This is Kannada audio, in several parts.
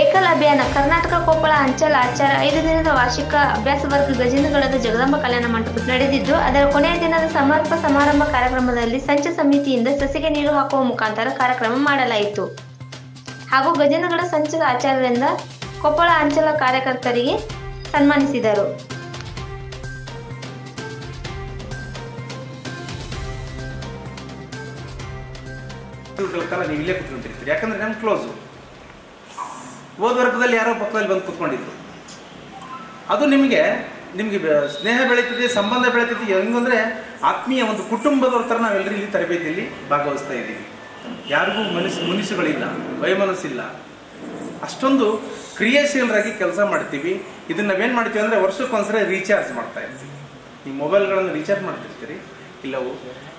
ಏಕಲ್ ಅಭಿಯಾನ ಕರ್ನಾಟಕ ಕೊಪ್ಪಳ ಅಂಚಲ ಆಚಾರ ಐದು ದಿನದ ವಾರ್ಷಿಕ ಅಭ್ಯಾಸ ವರ್ಗ ಗಜೇಂದ್ರಗಡದ ಜಗದಂಬ ಕಲ್ಯಾಣ ಮಂಟಪ ನಡೆದಿದ್ದು, ಅದರ ಕೊನೆಯ ದಿನದ ಸಮರ್ಪ ಸಮಾರಂಭ ಕಾರ್ಯಕ್ರಮದಲ್ಲಿ ಸಂಚ ಸಮಿತಿಯಿಂದ ಸಸಿಗೆ ನೀರು ಹಾಕುವ ಮುಖಾಂತರ ಕಾರ್ಯಕ್ರಮ ಮಾಡಲಾಯಿತು. ಹಾಗೂ ಗಜೇಂದ್ರಗಡ ಸಂಚದ ಆಚಾರ್ಯರಿಂದ ಕೊಪ್ಪಳ ಅಂಚಲ ಕಾರ್ಯಕರ್ತರಿಗೆ ಸನ್ಮಾನಿಸಿದರು. ಯಾಕಂದ್ರೆ ನಮ್ಗೆ ಕ್ಲೋಸು ಓದ್ ವರ್ಗದಲ್ಲಿ ಯಾರೋ ಪಕ್ಕದಲ್ಲಿ ಬಂದು ಕುತ್ಕೊಂಡಿದ್ರು. ಅದು ನಿಮಗೆ ನಿಮಗೆ ಸ್ನೇಹ ಬೆಳೀತದೆ, ಸಂಬಂಧ ಬೆಳೀತದೆ ಹೆಂಗಂದರೆ ಆತ್ಮೀಯ ಒಂದು ಕುಟುಂಬದವ್ರ ಥರ ನಾವೆಲ್ಲರೂ ಇಲ್ಲಿ ತರಬೇತಿಯಲ್ಲಿ ಭಾಗವಹಿಸ್ತಾ ಇದ್ದೀವಿ. ಯಾರಿಗೂ ಮನಸ್ಸು, ಮುನಿಸುಗಳಿಲ್ಲ, ವೈಮನಸ್ಸಿಲ್ಲ. ಅಷ್ಟೊಂದು ಕ್ರಿಯಾಶೀಲರಾಗಿ ಕೆಲಸ ಮಾಡ್ತೀವಿ. ಇದನ್ನ ನಾವೇನು ಮಾಡ್ತೀವಿ ಅಂದರೆ ವರ್ಷಕ್ಕೊಂದ್ಸರಿ ರೀಚಾರ್ಜ್ ಮಾಡ್ತಾ ಇರ್ತೀವಿ. ಈ ಮೊಬೈಲ್ಗಳನ್ನು ರೀಚಾರ್ಜ್ ಮಾಡ್ತಿರ್ತೀರಿ. ಇಲ್ಲವು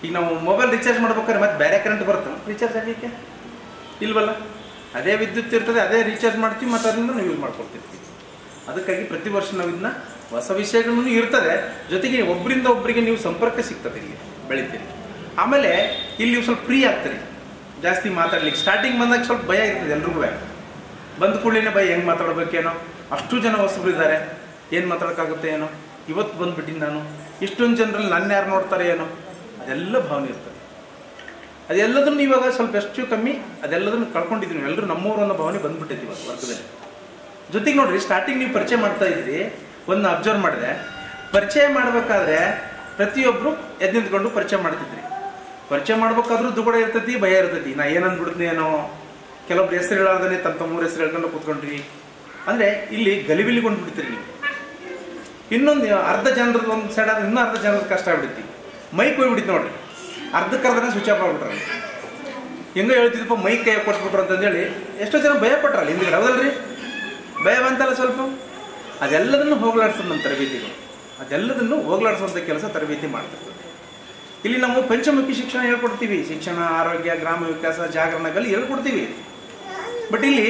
ಈಗ ನಾವು ಮೊಬೈಲ್ ರೀಚಾರ್ಜ್ ಮಾಡ್ಬೇಕಾದ್ರೆ ಮತ್ತೆ ಬೇರೆ ಕರೆಂಟ್ ಬರುತ್ತೆ ರೀಚಾರ್ಜ್ ಆಗಲಿಕ್ಕೆ? ಇಲ್ವಲ್ಲ? ಅದೇ ವಿದ್ಯುತ್ ಇರ್ತದೆ, ಅದೇ ರೀಚಾರ್ಜ್ ಮಾಡ್ತೀವಿ, ಮತ್ತು ಅದರಿಂದ ನಾವು ಯೂಸ್ ಮಾಡ್ಕೊಳ್ತಿರ್ತೀವಿ. ಅದಕ್ಕಾಗಿ ಪ್ರತಿ ವರ್ಷ ನಾವು ಇದನ್ನ ಹೊಸ ವಿಷಯಗಳನ್ನು ಇರ್ತದೆ. ಜೊತೆಗೆ ಒಬ್ಬರಿಂದ ಒಬ್ಬರಿಗೆ ನೀವು ಸಂಪರ್ಕ ಸಿಗ್ತದೆ ಇಲ್ಲಿ ಬೆಳಿತೀರಿ. ಆಮೇಲೆ ಇಲ್ಲಿ ಸ್ವಲ್ಪ ಫ್ರೀ ಆಗ್ತೀರಿ. ಜಾಸ್ತಿ ಮಾತಾಡ್ಲಿಕ್ಕೆ. ಸ್ಟಾರ್ಟಿಂಗ್ ಬಂದಾಗ ಸ್ವಲ್ಪ ಭಯ ಇರ್ತದೆ ಎಲ್ರಿಗೂ. ಬಂದ ಕೂಡಲೇ ಭಯ, ಹೆಂಗೆ ಮಾತಾಡಬೇಕೇನೋ. ಅಷ್ಟು ಜನ ಹೊಸಬ್ರು ಇದ್ದಾರೆ. ಏನು ಮಾತಾಡೋಕ್ಕಾಗುತ್ತೆ ಏನೋ ಇವತ್ತು ಬಂದುಬಿಟ್ಟಿನಿ ನಾನು. ಇಷ್ಟೊಂದು ಜನರಲ್ಲಿ ನನ್ನ ಯಾರು ನೋಡ್ತಾರೆ ಏನೋ. ಅದೆಲ್ಲ ಭಾವನೆ ಇರ್ತದೆ. ಅದೆಲ್ಲದನ್ನು ಇವಾಗ ಸ್ವಲ್ಪ ಎಷ್ಟು ಕಮ್ಮಿ ಅದೆಲ್ಲದನ್ನು ಕಳ್ಕೊಂಡಿದ್ದೀವಿ ಎಲ್ಲರೂ ನಮ್ಮವರು ಅನ್ನೋ ಭಾವನೆ ಬಂದ್ಬಿಟ್ಟೈತಿ ಇವಾಗ ವರ್ಗದಲ್ಲಿ. ಜೊತೆಗೆ ನೋಡ್ರಿ ಸ್ಟಾರ್ಟಿಂಗ್ ನೀವು ಪರಿಚಯ ಮಾಡ್ತಾ ಇದ್ರಿ ಒಂದು ಅಬ್ಸರ್ವ್ ಮಾಡಿದೆ ಪರಿಚಯ ಮಾಡಬೇಕಾದ್ರೆ ಪ್ರತಿಯೊಬ್ಬರು ಎದ್ದು ನಿಂತ್ಕೊಂಡು ಪರಿಚಯ ಮಾಡ್ತಿದ್ರಿ. ಪರಿಚಯ ಮಾಡ್ಬೇಕಾದ್ರೂ ದುಗುಡ ಇರ್ತೈತಿ, ಭಯ ಇರ್ತೈತಿ. ನಾ ಏನಂದ್ಬಿಡ್ತೀನಿ ಏನೋ? ಕೆಲವೊಬ್ರು ಹೆಸರು ಹೇಳಾರ್ದೇ ತಮ್ಮ ತಮ್ಮೂರ ಹೆಸರು ಹೇಳ್ಕೊಂಡು ಕೂತ್ಕೊಂಡ್ರಿ. ಅಂದ್ರೆ ಇಲ್ಲಿ ಗಲಿಬಿಲಿಗೊಂಡ್ಬಿಡ್ತೀರಿ ನೀವು. ಇನ್ನೊಂದು ಅರ್ಧ ಜನರದ್ದು ಒಂದು ಸೈಡ್ ಆದ್ರೆ ಇನ್ನೂ ಅರ್ಧ ಜನರದ್ದು ಕಷ್ಟ ಆಗ್ಬಿಡ್ತಿ. ಮೈಕ್ ಹೋಗ್ಬಿಡ್ತು ನೋಡ್ರಿ. ಅರ್ಧಕ್ಕೆ ಅರ್ಧನೇ ಸ್ವಿಚ್ ಆಫ್ ಆಗ್ಬಿಟ್ರೆ ಹೆಂಗೋ ಹೇಳ್ತಿದ್ದಪ್ಪ ಮೈ ಕೈ ಕೊಟ್ಬಿಟ್ರು ಅಂತಂದೇಳಿ ಎಷ್ಟೋ ಜನ ಭಯ ಪಟ್ರಲ್ಲ, ಹಿಂದ್ಗಡೆ ಹೌದಲ್ರಿ? ಭಯ ಬಂತಲ್ಲ ಸ್ವಲ್ಪ? ಅದೆಲ್ಲದನ್ನು ಹೋಗ್ಲಾಡ್ಸೋದು ನಮ್ಮ ತರಬೇತಿಗಳು. ಅದೆಲ್ಲದನ್ನು ಹೋಗ್ಲಾಡ್ಸುವಂಥ ಕೆಲಸ ತರಬೇತಿ ಮಾಡ್ತಿರ್ತದೆ ಇಲ್ಲಿ ನಾವು ಪಂಚಮುಖಿ ಶಿಕ್ಷಣ ಹೇಳ್ಕೊಡ್ತೀವಿ. ಶಿಕ್ಷಣ, ಆರೋಗ್ಯ, ಗ್ರಾಮ ವಿಕಾಸ ಜಾಗರಣ ಇವೆಲ್ಲ ಹೇಳ್ಕೊಡ್ತೀವಿ. ಬಟ್ ಇಲ್ಲಿ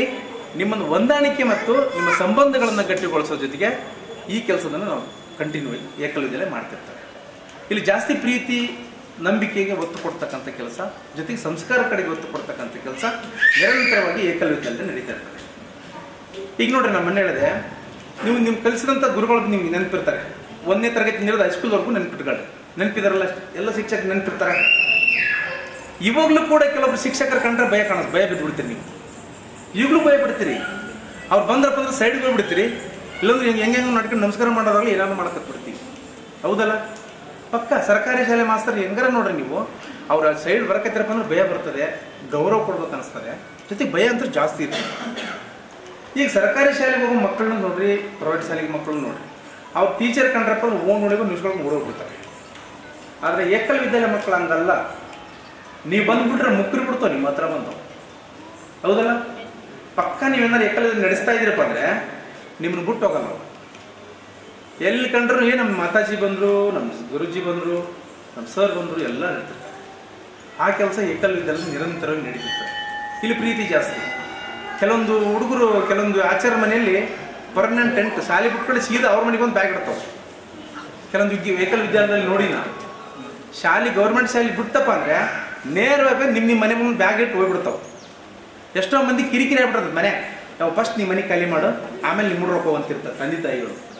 ನಿಮ್ಮನ್ನು ಹೊಂದಾಣಿಕೆ ಮತ್ತು ನಿಮ್ಮ ಸಂಬಂಧಗಳನ್ನು ಗಟ್ಟಿಗೊಳಿಸೋ ಜೊತೆಗೆ ಈ ಕೆಲಸದನ್ನು ನಾವು ಕಂಟಿನ್ಯೂ ಏಕಲವ್ಯದಲ್ಲೇ ಮಾಡ್ತಿರ್ತಾರೆ. ಇಲ್ಲಿ ಜಾಸ್ತಿ ಪ್ರೀತಿ ನಂಬಿಕೆಗೆ ಒತ್ತು ಕೊಡ್ತಕ್ಕಂಥ ಕೆಲಸ, ಜೊತೆಗೆ ಸಂಸ್ಕಾರ ಕಡೆಗೆ ಒತ್ತು ಕೊಡ್ತಕ್ಕಂಥ ಕೆಲಸ, ನಿರಂತರವಾಗಿ ಏಕಲವ್ಯದಲ್ಲಿ ನಡೀತಾ ಇರ್ತದೆ. ಈಗ ನೋಡ್ರಿ ನಮ್ಮನ್ನ ಮನೆ ಹೇಳಿದೆ, ನೀವು ನಿಮ್ಗೆ ಕಲಿಸಿದಂಥ ಗುರುಗಳಿಗೆ ನಿಮ್ಗೆ ನೆನಪಿರ್ತಾರೆ. ಒಂದನೇ ತರಗತಿ ಹಿಡಿದು ಹೈಸ್ಕೂಲ್ವರೆಗೂ ನೆನಪಿಟ್ಕೊಳ್ಳಿ. ನೆನಪಿದಾರಲ್ಲ ಎಲ್ಲ ಶಿಕ್ಷಕರು ನೆನಪಿರ್ತಾರೆ. ಇವಾಗಲೂ ಕೂಡ ಕೆಲವೊಬ್ರು ಶಿಕ್ಷಕರ ಕಂಡ್ರೆ ಭಯ ಕಾಣೋದು. ಭಯ ಬಿದ್ದುಬಿಡ್ತೀರಿ ನೀವು. ಈಗಲೂ ಭಯ ಬಿಡ್ತೀರಿ ಅವ್ರು ಬಂದ್ರಪ್ಪ ಅಂದ್ರೆ ಸೈಡ್ಗೆ ಹೋಗ್ಬಿಡ್ತೀರಿ. ಇಲ್ಲಾಂದ್ರೆ ಹೆಂಗೆ ಹೆಂಗೆ ನಡ್ಕೊಂಡು ನಮಸ್ಕಾರ ಮಾಡೋದ್ರಲ್ಲಿ ಏನಾದ್ರು ಬಿಡ್ತೀವಿ ಹೌದಲ್ಲ? ಪಕ್ಕ ಸರ್ಕಾರಿ ಶಾಲೆ ಮಾಸ್ತರ್ ಹೆಂಗಾರ ನೋಡ್ರಿ ನೀವು? ಅವ್ರ ಸೈಡ್ ಬರಕತ್ತಿರಪ್ಪ ಅಂದ್ರೆ ಭಯ ಬರ್ತದೆ, ಗೌರವ ಕೊಡ್ಬೇಕು ಅನಿಸ್ತದೆ. ಜೊತೆಗೆ ಭಯ ಅಂತೂ ಜಾಸ್ತಿ ಇರ್ತದೆ ಈಗ ಸರ್ಕಾರಿ ಶಾಲೆಗೆ ಹೋಗೋ ಮಕ್ಕಳನ್ನ ನೋಡ್ರಿ ಪ್ರೈವೇಟ್ ಶಾಲೆಗೆ ಮಕ್ಕಳನ್ನ ನೋಡ್ರಿ. ಅವ್ರ ಟೀಚರ್ ಕಂಡ್ರಪ್ಪ ಅಂದ್ರೆ ಓನ್ ನೋಡಿಗೂ ನ್ಯೂಸ್ಗಳಿಗೆ ಓಡೋಗ್ಬಿಡ್ತಾರೆ ಆದರೆ ಏಕಲ್ ವಿದ್ಯಾಲಯ ಮಕ್ಕಳು ಹಂಗಲ್ಲ. ನೀವು ಬಂದ್ಬಿಟ್ರೆ ಮುಕ್ರಿ ಬಿಡ್ತಾವೆ ನಿಮ್ಮ ಹತ್ರ ಬಂದು. ಹೌದಲ್ಲ? ಪಕ್ಕ ನೀವೇನಾದ್ರು ಏಕಲ್ ನಡೆಸ್ತಾ ಇದ್ದೀರಪ್ಪ ಅಂದರೆ ನಿಮ್ಮನ್ನು ಬಿಟ್ಟು ಹೋಗಲ್ಲ ಎಲ್ಲಿ ಕಂಡ್ರು ಏ, ನಮ್ಮ ಮಾತಾಜಿ ಬಂದರು, ನಮ್ಮ ಗುರುಜಿ ಬಂದರು, ನಮ್ಮ ಸರ್ ಬಂದರು, ಎಲ್ಲ ಇರ್ತಾರೆ ಆ ಕೆಲಸ ಏಕಲ್ ವಿದ್ಯಾಲಯ ನಿರಂತರವಾಗಿ ನಡೀತಿರ್ತಾರೆ ಇಲ್ಲಿ ಪ್ರೀತಿ ಜಾಸ್ತಿ. ಕೆಲವೊಂದು ಹುಡುಗರು, ಕೆಲವೊಂದು ಆಚಾರ ಮನೆಯಲ್ಲಿ ಪರ್ಮನೆಂಟ್ ಟೆಂಟ್ ಶಾಲೆ ಬಿಟ್ಕೊಳ್ಳಿ ಸೀದಾ ಅವ್ರ ಮನೆಗೆ ಒಂದು ಬ್ಯಾಗ್ ಇಡ್ತಾವೆ. ಕೆಲವೊಂದು ವಿದ್ಯೆ ಏಕಲ್ ವಿದ್ಯಾಲಯದಲ್ಲಿ ನೋಡಿ ನಾ. ಶಾಲೆ ಗೌರ್ಮೆಂಟ್ ಶಾಲೆ ಬಿಡ್ತಪ್ಪ ಅಂದ್ರೆ ನೇರವಾಗಿ ನಿಮ್ಮ ನಿಮ್ಮ ಮನೆ ಮುಂದೆ ಬ್ಯಾಗ್ ಇಟ್ಟು ಹೋಗ್ಬಿಡ್ತಾವೆ. ಎಷ್ಟೋ ಮಂದಿ ಕಿರಿಕಿರಿ ಆಗ್ಬಿಡ್ತದೆ ಮನೆ. ನಾವು ಫಸ್ಟ್ ನಿಮ್ಮ ಮನೆ ಖಾಲಿ ಮಾಡು, ಆಮೇಲೆ ನಿಮ್ಮ ಹುಡುಗ ಹೋಗುವಂತಿರ್ತಾರೆ ತಂದೆ ತಾಯಿಗಳು.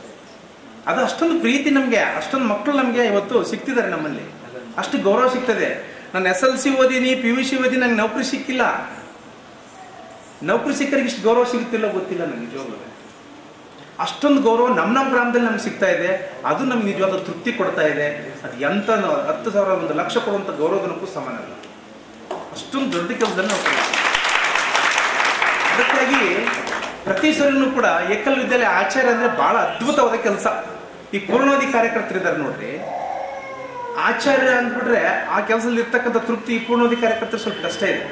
ಅದು ಅಷ್ಟೊಂದು ಪ್ರೀತಿ ನಮಗೆ, ಅಷ್ಟೊಂದು ಮಕ್ಕಳು ನಮಗೆ ಇವತ್ತು ಸಿಗ್ತಿದ್ದಾರೆ ನಮ್ಮಲ್ಲಿ. ಅಷ್ಟು ಗೌರವ ಸಿಗ್ತದೆ. ನಾನು ಎಸ್ ಎಲ್ ಸಿ ಓದಿನಿ ಪಿ ಯು ಸಿ ಓದಿ ನಂಗೆ ನೌಕರಿ ಸಿಕ್ಕಿಲ್ಲ. ನೌಕರಿ ಸಿಕ್ಕರಿಗೆ ಇಷ್ಟು ಗೌರವ ಸಿಗುತ್ತಿಲ್ಲ ಗೊತ್ತಿಲ್ಲ ನನಗೆ ನಿಜವಾಗ್ಲೂ. ಅಷ್ಟೊಂದು ಗೌರವ ನಮ್ಮ ನಮ್ಮ ಗ್ರಾಮದಲ್ಲಿ ನಮ್ಗೆ ಸಿಗ್ತಾ ಇದೆ. ಅದು ನಮ್ಗೆ ನಿಜವಾದ ತೃಪ್ತಿ ಕೊಡ್ತಾ ಇದೆ. ಅದು ಎಂತ ಹತ್ತು ಸಾವಿರ ಒಂದು ಲಕ್ಷ ಕೊಡುವಂಥ ಗೌರವಧನಕ್ಕೂ ಸಮಾನ ಅಲ್ಲ. ಅಷ್ಟೊಂದು ದೊಡ್ಡ ಕೆಲಸದಲ್ಲಿ ನಾವು. ಅದಕ್ಕಾಗಿ ಪ್ರತಿ ಸರಿನೂ ಕೂಡ ಏಕಲ್ ವಿದ್ಯಾಲಯ ಆಚಾರ್ಯ ಅಂದ್ರೆ ಬಹಳ ಅದ್ಭುತವಾದ ಕೆಲಸ. ಈ ಪೂರ್ಣೋದಿ ಕಾರ್ಯಕರ್ತರಿದ್ದಾರೆ ನೋಡ್ರಿ. ಆಚಾರ್ಯ ಅಂದ್ಬಿಟ್ರೆ ಆ ಕೆಲಸದಲ್ಲಿ ಇರ್ತಕ್ಕಂಥ ತೃಪ್ತಿ ಪೂರ್ಣೋದಿ ಕಾರ್ಯಕರ್ತರು ಸ್ವಲ್ಪ ಕಷ್ಟ ಇದೆ.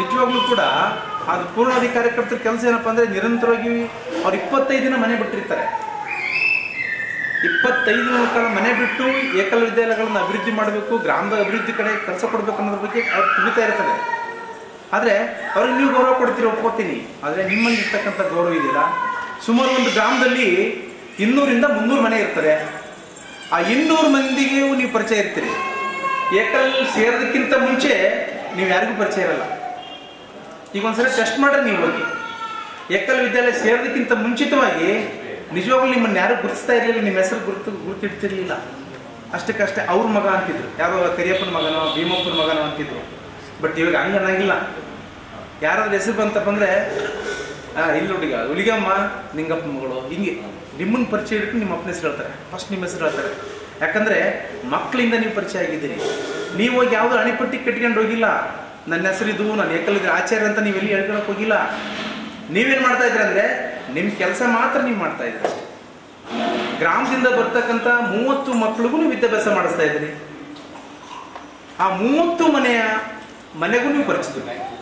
ನಿಜವಾಗ್ಲೂ ಕೂಡ ಅದು ಪೂರ್ಣಾವಧಿ ಕಾರ್ಯಕರ್ತರ ಕೆಲಸ ಏನಪ್ಪಾ ಅಂದ್ರೆ ನಿರಂತರವಾಗಿ ಅವ್ರು ಇಪ್ಪತ್ತೈದು ದಿನ ಮನೆ ಬಿಟ್ಟಿರ್ತಾರೆ. ಇಪ್ಪತ್ತೈದು ದಿನ ಕಾಲ ಮನೆ ಬಿಟ್ಟು ಏಕಲ್ ವಿದ್ಯಾಲಯಗಳನ್ನ ಅಭಿವೃದ್ಧಿ ಮಾಡಬೇಕು, ಗ್ರಾಮದ ಅಭಿವೃದ್ಧಿ ಕಡೆ ಕೆಲಸ ಕೊಡಬೇಕು ಅನ್ನೋದ್ರ ಬಗ್ಗೆ ಅವ್ರು ತಿಳಿತಾ ಇರ್ತಾರೆ ಆದರೆ ಅವ್ರಿಗೆ ನೀವು ಗೌರವ ಕೊಡ್ತೀರಿ ಒಪ್ಕೋತೀನಿ ಆದರೆ ನಿಮ್ಮಲ್ಲಿ ಇರ್ತಕ್ಕಂಥ ಗೌರವ ಇದೆಯಲ್ಲ? ಸುಮಾರು ಒಂದು ಗ್ರಾಮದಲ್ಲಿ ಇನ್ನೂರಿಂದ ಮುನ್ನೂರು ಮನೆ ಇರ್ತದೆ. ಆ ಇನ್ನೂರು ಮಂದಿಗೆ ನೀವು ಪರಿಚಯ ಇರ್ತೀರಿ. ಏಕಲ್ ಸೇರೋದಕ್ಕಿಂತ ಮುಂಚೆ ನೀವು ಯಾರಿಗೂ ಪರಿಚಯ ಇರಲ್ಲ. ಈಗ ಒಂದ್ಸಲ ಟೆಸ್ಟ್ ಮಾಡ್ರಿ ನೀವು ಹೋಗಿ. ಏಕಲ್ ವಿದ್ಯಾಲಯ ಸೇರೋದಕ್ಕಿಂತ ಮುಂಚಿತವಾಗಿ ನಿಜವಾಗ್ಲೂ ನಿಮ್ಮನ್ನು ಯಾರು ಗುರುತಿಸ್ತಾ ಇರಲಿಲ್ಲ, ನಿಮ್ಮ ಹೆಸರು ಗುರುತು ಗುರುತಿಡ್ತಿರ್ಲಿಲ್ಲ ಅಷ್ಟಕ್ಕಷ್ಟೇ ಅವ್ರ ಮಗ ಅಂತಿದ್ರು. ಯಾರೋ ಕರಿಯಪ್ಪನ ಮಗನೋ ಭೀಮಪ್ಪನ ಮಗನೋ ಅಂತಿದ್ರು. ಬಟ್ ಇವಾಗ ಹಂಗನ್ನಾಗಿಲ್ಲ ಯಾರಾದ್ರೂ ಹೆಸರು ಬಂತಪ್ಪ ಅಂದ್ರೆ ಇಲ್ಲಿ ಹುಡುಗ, ಹುಲಿಗಮ್ಮ, ನಿಂಗಪ್ಪ ಮಗಳು, ಹಿಂಗೆ. ನಿಮ್ಮನ್ನ ಪರಿಚಯ ಇಟ್ಟು ನಿಮ್ಮ ಅಪ್ಪನ ಹೆಸರು ಹೇಳ್ತಾರೆ. ಫಸ್ಟ್ ನಿಮ್ಮ ಹೆಸರು ಹೇಳ್ತಾರೆ. ಯಾಕಂದ್ರೆ, ಮಕ್ಕಳಿಂದ ನೀವು ಪರಿಚಯ ಆಗಿದ್ದೀರಿ. ನೀವು ಹೋಗಿ ಯಾವುದೋ ಅಣಿಪಟ್ಟಿ ಕಟ್ಕೊಂಡು ಹೋಗಿಲ್ಲ. ನನ್ನ ಹೆಸರು ಇದು ನಾನು ಏಕಲಿದ್ರೆ ಆಚಾರ್ಯ ಅಂತ ನೀವೆಲ್ಲಿ ಹೇಳ್ಕೊಳಕ್ ಹೋಗಿಲ್ಲ. ನೀವೇನ್ ಮಾಡ್ತಾ ಇದ್ರಿ ಅಂದ್ರೆ, ನಿಮ್ ಕೆಲಸ ಮಾತ್ರ ನೀವು ಮಾಡ್ತಾ ಇದ್ರಿ ಗ್ರಾಮದಿಂದ ಬರ್ತಕ್ಕಂಥ ಮೂವತ್ತು ಮಕ್ಕಳಿಗೂ ನೀವು ವಿದ್ಯಾಭ್ಯಾಸ ಮಾಡಿಸ್ತಾ ಇದ್ರಿ ಆ ಮೂವತ್ತು ಮನೆಯ ಮನೆಗೂ ನೀವು ಪರಿಚಿತರು.